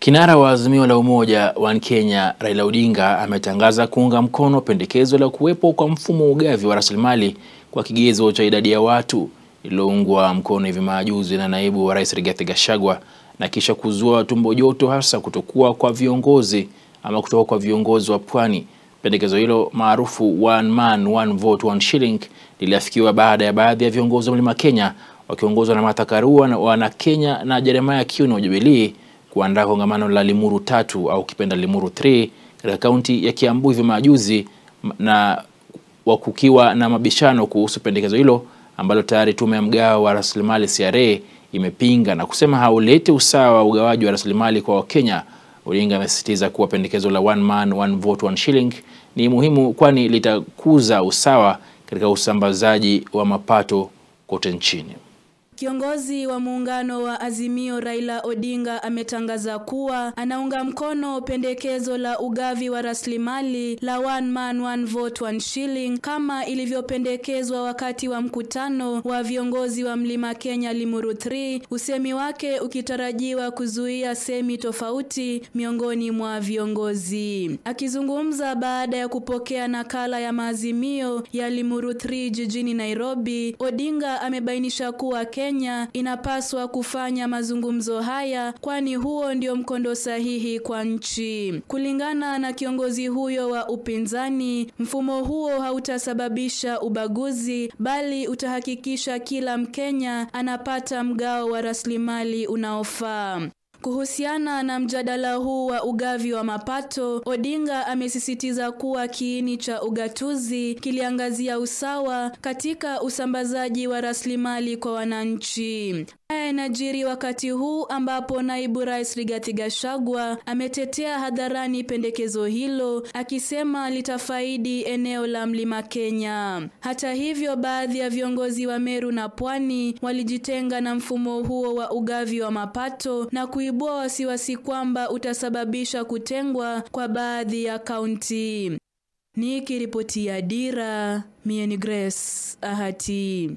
Kinara wa Azimio la Umoja wa Kenya Raila Odinga ametangaza kuunga mkono pendekezo la kuwepo kwa mfumo wa ugavi wa rasilimali kwa kigezo cha idadi ya watu lililoungwa mkono hivi majuzi na naibu wa rais Rigathi Gachagua na kisha kuzua tumbo joto hasa kutokuwa kwa viongozi ama kutoka kwa viongozi wa pwani. Pendekezo hilo maarufu one man one vote one shilling liliafikiwa baada ya baadhi ya viongozi wa Mlima Kenya wakiongozwa na Martha Karua na wana Kenya na Jeremiah Kiuna wa Jubilee kuandaa kongamano la Limuru tatu au kipenda Limuru 3 katika kaunti ya Kiambu hivi majuzi, na wakukiwa na mabishano kuhusu pendekezo hilo ambalo tayari tume ya mgao wa rasilimali CRA imepinga na kusema haulete usawa wa ugawaji wa rasilimali kwa Wakenya. Odinga amesisitiza kuwa pendekezo la one man one vote one shilling ni muhimu kwani litakuza usawa katika usambazaji wa mapato kote nchini. Kiongozi wa muungano wa Azimio Raila Odinga ametangaza kuwa anaunga mkono pendekezo la ugavi wa rasilimali la one man one vote one shilling kama ilivyopendekezwa wakati wa mkutano wa viongozi wa Mlima Kenya Limuru 3, usemi wake ukitarajiwa kuzuia semi tofauti miongoni mwa viongozi. Akizungumza baada ya kupokea nakala ya maazimio ya Limuru 3 jijini Nairobi, Odinga amebainisha kuwa Kenya inapaswa kufanya mazungumzo haya kwani huo ndio mkondo sahihi kwa nchi. Kulingana na kiongozi huyo wa upinzani, mfumo huo hautasababisha ubaguzi bali utahakikisha kila Mkenya anapata mgao wa rasilimali unaofaa. Kuhusiana na mjadala huu wa ugavi wa mapato, Odinga amesisitiza kuwa kiini cha ugatuzi kiliangazia usawa katika usambazaji wa rasilimali kwa wananchi. Haya yanajiri wakati huu ambapo naibu rais Rigathi Gachagua ametetea hadharani pendekezo hilo akisema litafaidi eneo la Mlima Kenya. Hata hivyo, baadhi ya viongozi wa Meru na Pwani walijitenga na mfumo huo wa ugavi wa mapato na kuibua wasiwasi kwamba utasababisha kutengwa kwa baadhi ya kaunti. Nikiripotia Dira, mie ni Grace Ahati.